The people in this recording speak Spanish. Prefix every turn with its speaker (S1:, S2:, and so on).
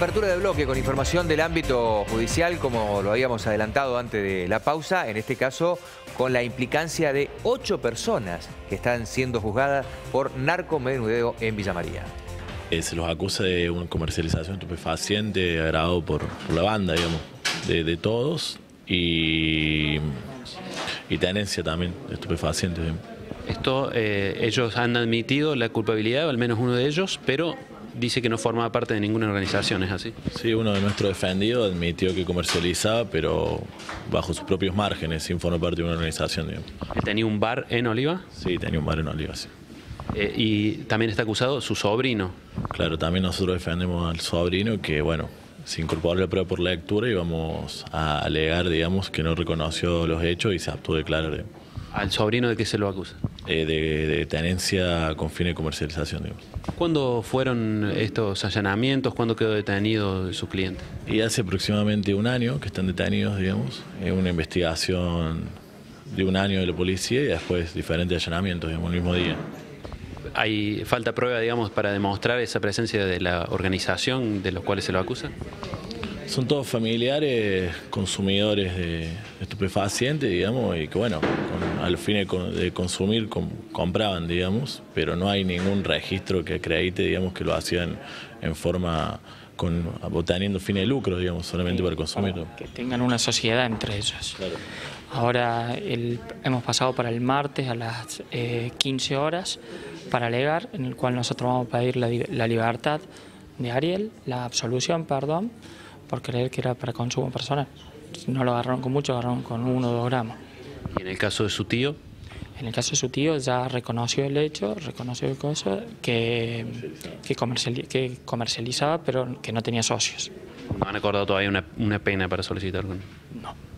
S1: Apertura de bloque con información del ámbito judicial, como lo habíamos adelantado antes de la pausa, en este caso con la implicancia de ocho personas que están siendo juzgadas por narcomenudeo en Villa María.
S2: Eh, se los acusa de una comercialización estupefaciente agravado por, por la banda, digamos, de, de todos y, y tenencia también de estupefacientes. digamos.
S3: Esto, eh, ellos han admitido la culpabilidad, al menos uno de ellos, pero dice que no formaba parte de ninguna organización, ¿es así?
S2: Sí, uno de nuestros defendidos admitió que comercializaba, pero bajo sus propios márgenes, sin formar parte de una organización, digamos.
S3: Tenía un bar en Oliva
S2: Sí, tenía un bar en Oliva, sí.
S3: eh, y también está acusado su sobrino.
S2: Claro, también nosotros defendemos al sobrino que, bueno, se incorporó la prueba por lectura y vamos a alegar, digamos, que no reconoció los hechos y se aptó a declarar
S3: ¿Al sobrino de qué se lo acusa?
S2: Eh, de, de tenencia con fin de comercialización, digamos.
S3: ¿Cuándo fueron estos allanamientos? ¿Cuándo quedó detenido su cliente?
S2: Y hace aproximadamente un año que están detenidos, digamos, en una investigación de un año de la policía y después diferentes allanamientos, digamos, el mismo día.
S3: ¿Hay falta prueba, digamos, para demostrar esa presencia de la organización de los cuales se lo acusa?
S2: Son todos familiares, consumidores de estupefacientes, digamos, y que bueno, con- al fin de, con- de consumir com- compraban, digamos, pero no hay ningún registro que acredite, digamos, que lo hacían en forma con o teniendo fines de lucro, digamos, solamente para consumirlo.
S4: que tengan una sociedad entre ellos.
S2: Claro.
S4: Ahora el- hemos pasado para el martes a las eh, 15 horas para alegar, en el cual nosotros vamos a pedir la, la libertad de Ariel, la absolución, perdón, por creer que era para consumo personal. No lo agarraron con mucho, agarraron con uno o dos gramos.
S3: Y en el caso de su tío,
S4: En el caso de su tío ya reconoció el hecho, reconoció el cosa, que, que, que comercializaba pero que no tenía socios.
S3: no han acordado todavía una, una pena para solicitar.
S4: No.